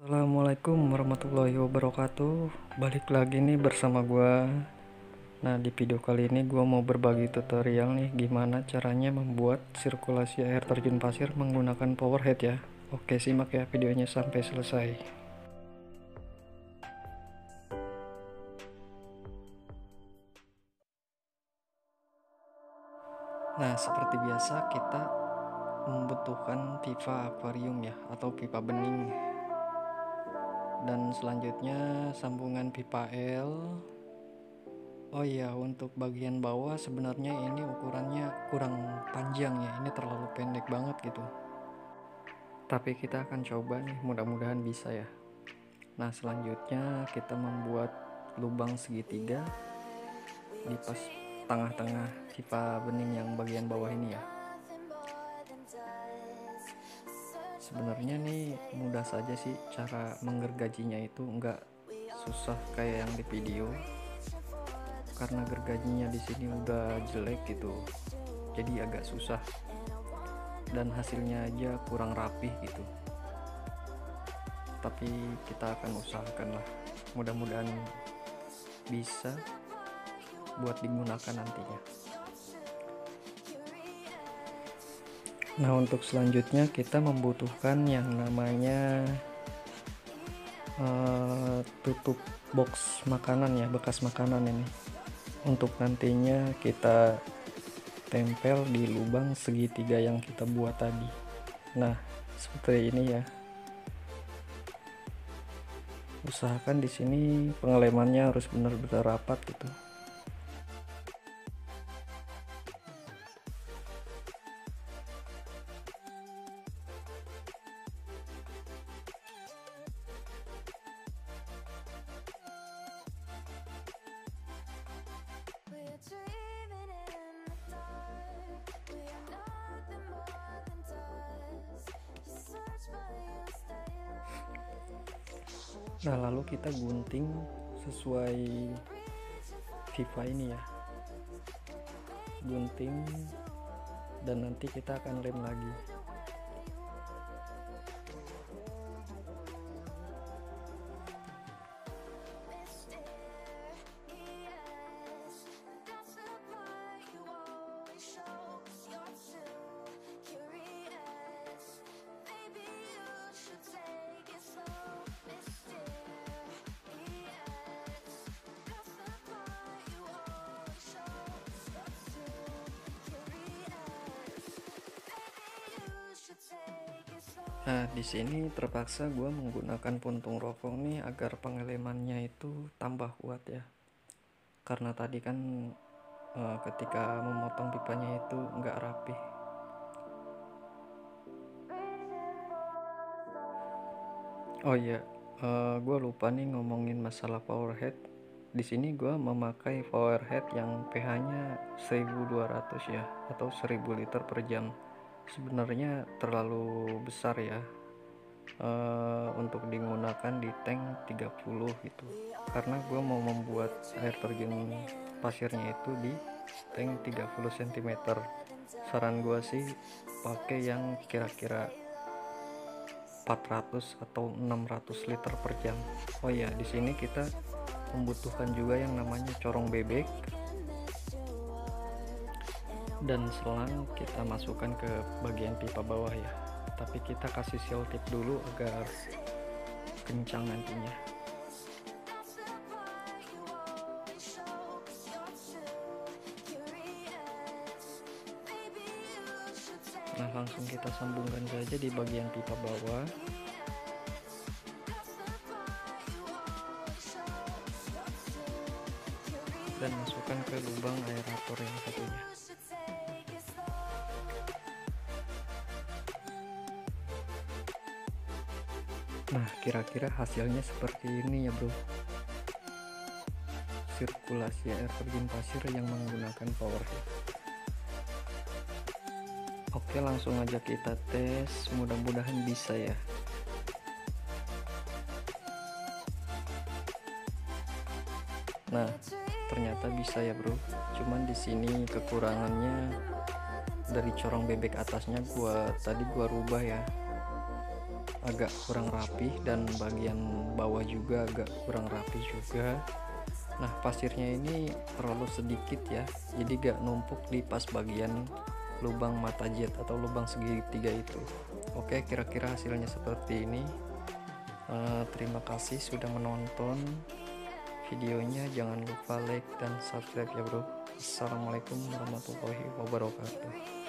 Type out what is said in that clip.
Assalamualaikum warahmatullahi wabarakatuh. Balik lagi nih bersama gua. Nah di video kali ini gua mau berbagi tutorial nih Gimana caranya membuat sirkulasi air terjun pasir menggunakan powerhead ya. Oke simak ya videonya sampai selesai. Nah seperti biasa kita membutuhkan pipa akuarium ya atau pipa bening dan selanjutnya sambungan pipa L. Oh iya untuk bagian bawah sebenarnya ini ukurannya kurang panjang ya. Ini terlalu pendek banget gitu. Tapi kita akan coba nih mudah-mudahan bisa ya. Nah selanjutnya kita membuat lubang segitiga di pas tengah-tengah pipa bening yang bagian bawah ini ya sebenarnya nih mudah saja sih cara menggergajinya itu enggak susah kayak yang di video. Karena gergajinya di sini udah jelek gitu jadi agak susah. Dan hasilnya aja kurang rapih gitu. Tapi kita akan usahakan lah. Mudah-mudahan bisa buat digunakan nantinya nah untuk selanjutnya kita membutuhkan yang namanya uh, tutup box makanan ya bekas makanan ini. Untuk nantinya kita tempel di lubang segitiga yang kita buat tadi. Nah seperti ini ya. Usahakan di sini pengelemannya harus benar-benar rapat gitu nah lalu kita gunting sesuai pipa ini ya. Gunting dan nanti kita akan lem lagi Nah, di sini terpaksa gue menggunakan puntung rokok nih agar pengelemannya itu tambah kuat ya. Karena tadi kan e, ketika memotong pipanya itu nggak rapi. Oh iya, eh, gue lupa nih ngomongin masalah power head. Di sini gue memakai power head yang pH-nya 1200 ya atau 1000 liter per jam sebenarnya terlalu besar ya uh, untuk digunakan di tank 30 gitu. Karena gue mau membuat air terjun pasirnya itu di tank 30 cm saran gue sih pakai yang kira-kira 400 atau 600 liter per jam. Oh ya di sini kita membutuhkan juga yang namanya corong bebek dan selang kita masukkan ke bagian pipa bawah ya. Tapi kita kasih seal tip dulu agar kencang nantinya. Nah langsung kita sambungkan saja di bagian pipa bawah. Dan masukkan ke lubang aerator yang satunya Nah, kira-kira hasilnya seperti ini ya, Bro. Sirkulasi air terjun pasir yang menggunakan power head. Oke, langsung aja kita tes. Mudah-mudahan bisa ya. Nah, ternyata bisa ya, Bro. Cuman di sini kekurangannya dari corong bebek atasnya gua tadi gua rubah ya agak kurang rapi dan bagian bawah juga agak kurang rapi juga. Nah pasirnya ini terlalu sedikit ya jadi gak numpuk di pas bagian lubang mata jet atau lubang segitiga itu. Oke kira-kira hasilnya seperti ini. Uh, terima kasih sudah menonton videonya. Jangan lupa like dan subscribe ya bro. Assalamualaikum warahmatullahi wabarakatuh